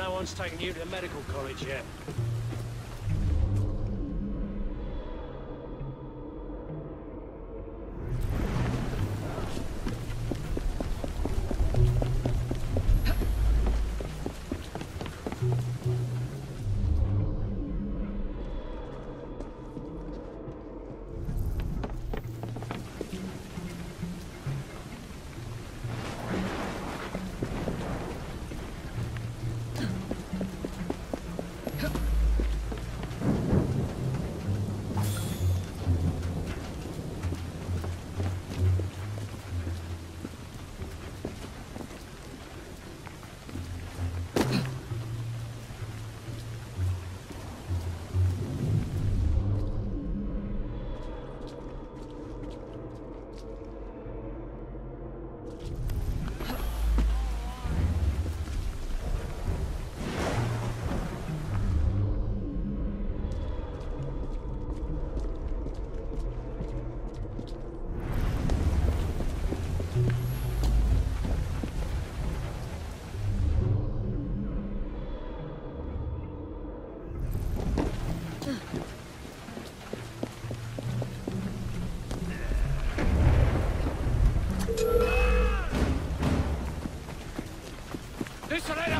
no one's taken you to the medical college yet. prisoner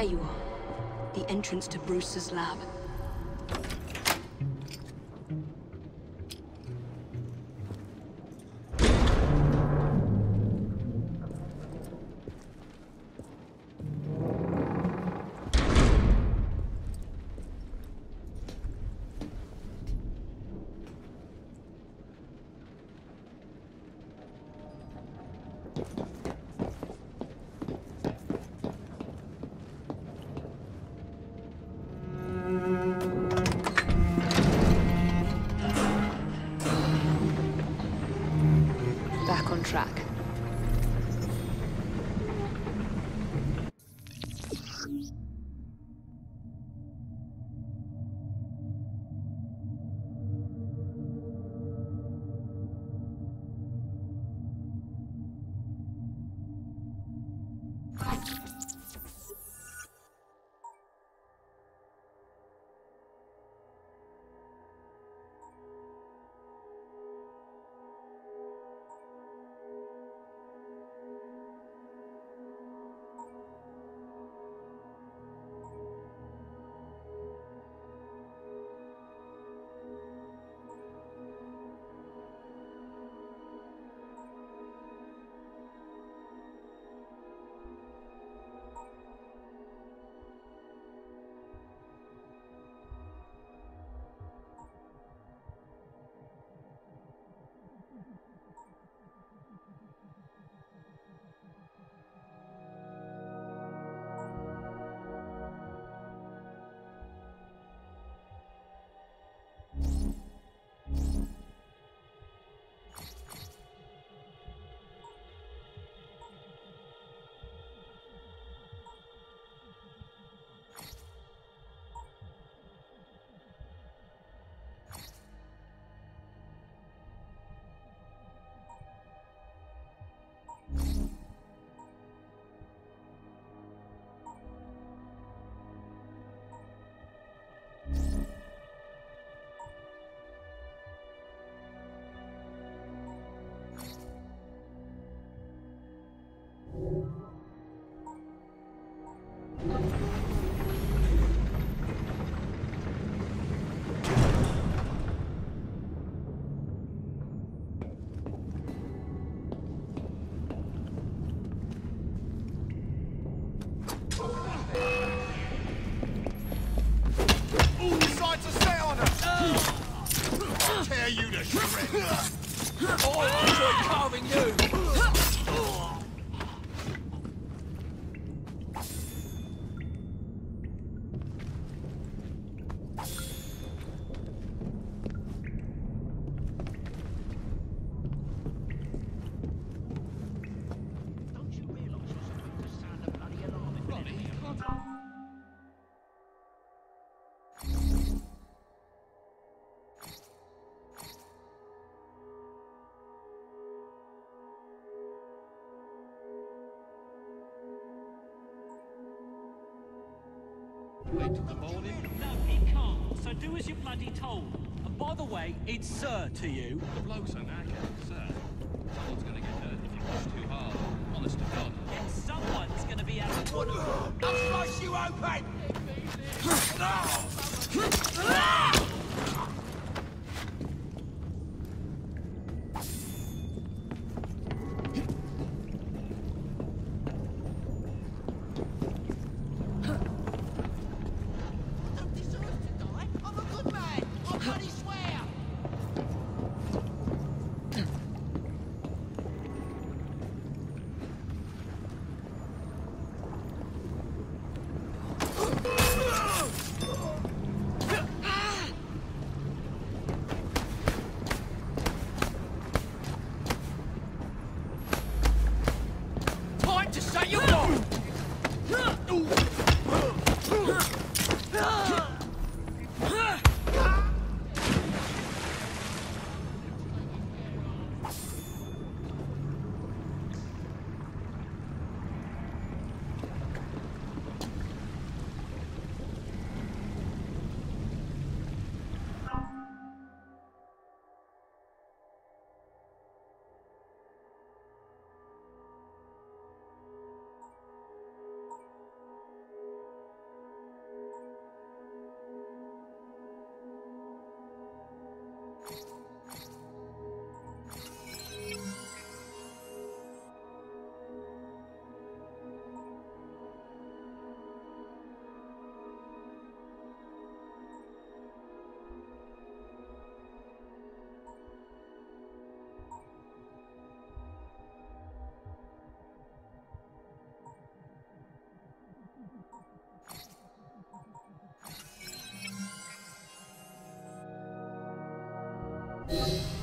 There you are. The entrance to Brewster's lab. Wait till the morning. No, he can't. So do as you're bloody told. And by the way, it's sir to you. The bloke's a knackered, sir. Someone's gonna get hurt if you push too hard. Honest to God. And someone's gonna be out of water. I'll slice you open! Ah! Yeah.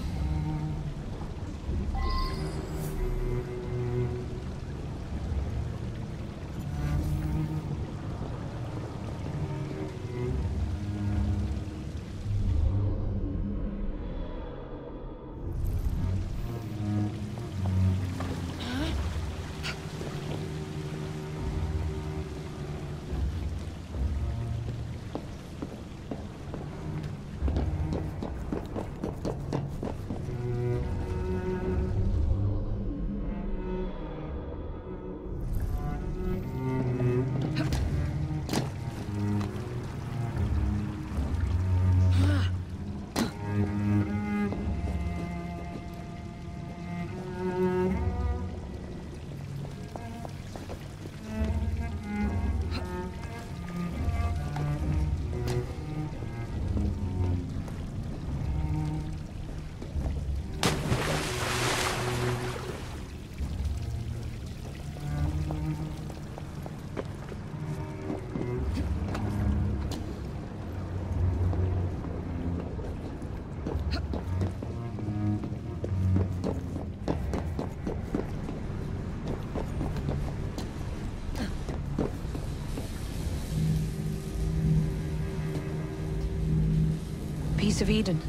Piece of Eden.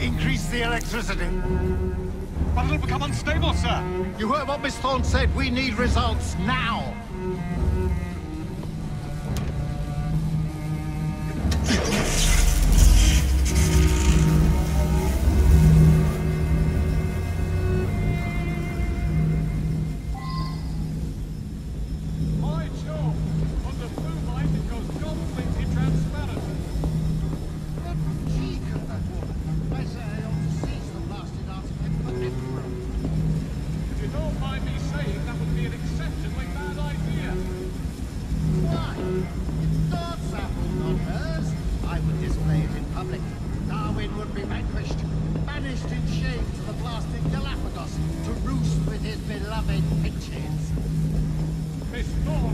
Increase the electricity. But it'll become unstable, sir. You heard what Miss Thorne said. We need results now. Oh.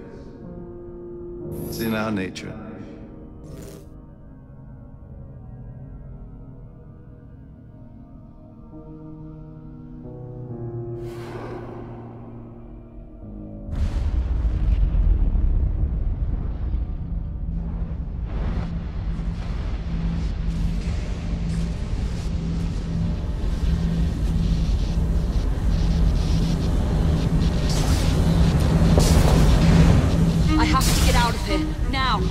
It's in our nature. Now.